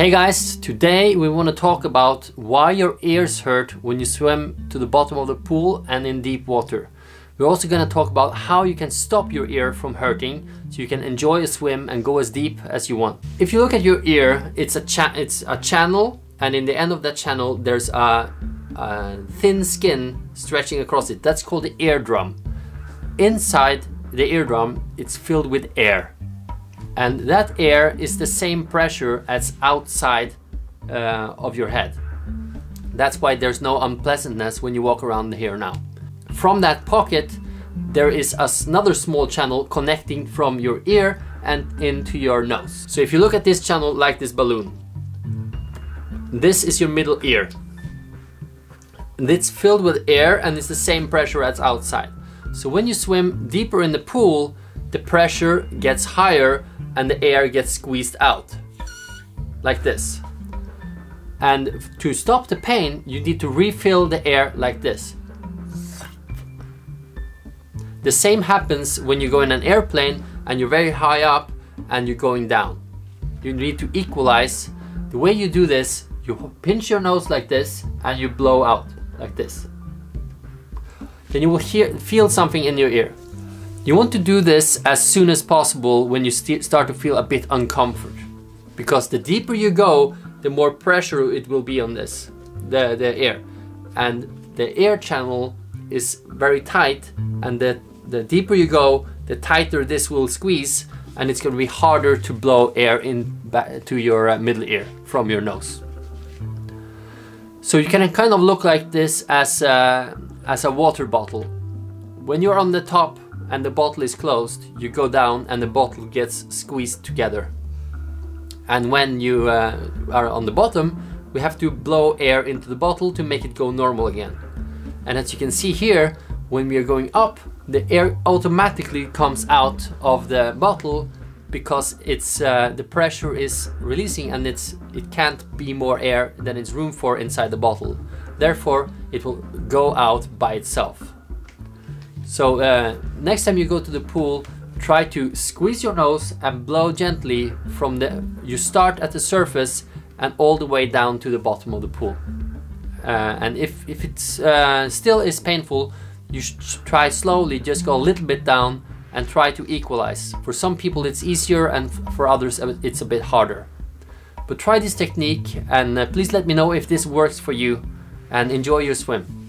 Hey guys, today we want to talk about why your ears hurt when you swim to the bottom of the pool and in deep water. We're also going to talk about how you can stop your ear from hurting so you can enjoy a swim and go as deep as you want. If you look at your ear, it's a, it's a channel and in the end of that channel there's a, a thin skin stretching across it. That's called the eardrum. Inside the eardrum, it's filled with air and that air is the same pressure as outside uh, of your head. That's why there's no unpleasantness when you walk around here now. From that pocket, there is another small channel connecting from your ear and into your nose. So if you look at this channel like this balloon, this is your middle ear. It's filled with air and it's the same pressure as outside. So when you swim deeper in the pool, the pressure gets higher and the air gets squeezed out like this. And to stop the pain, you need to refill the air like this. The same happens when you go in an airplane and you're very high up and you're going down. You need to equalize. The way you do this, you pinch your nose like this and you blow out like this. Then you will hear, feel something in your ear. You want to do this as soon as possible when you start to feel a bit uncomfort. Because the deeper you go, the more pressure it will be on this, the, the air. And the air channel is very tight and the, the deeper you go, the tighter this will squeeze and it's going to be harder to blow air in to your uh, middle ear from your nose. So you can kind of look like this as a, as a water bottle. When you're on the top and the bottle is closed, you go down and the bottle gets squeezed together. And when you uh, are on the bottom, we have to blow air into the bottle to make it go normal again. And as you can see here, when we are going up, the air automatically comes out of the bottle because it's uh, the pressure is releasing and it's it can't be more air than it's room for inside the bottle. Therefore, it will go out by itself. So uh, next time you go to the pool, try to squeeze your nose and blow gently from the, you start at the surface and all the way down to the bottom of the pool. Uh, and if, if it's uh, still is painful, you should try slowly, just go a little bit down and try to equalize. For some people it's easier and for others it's a bit harder. But try this technique and uh, please let me know if this works for you and enjoy your swim.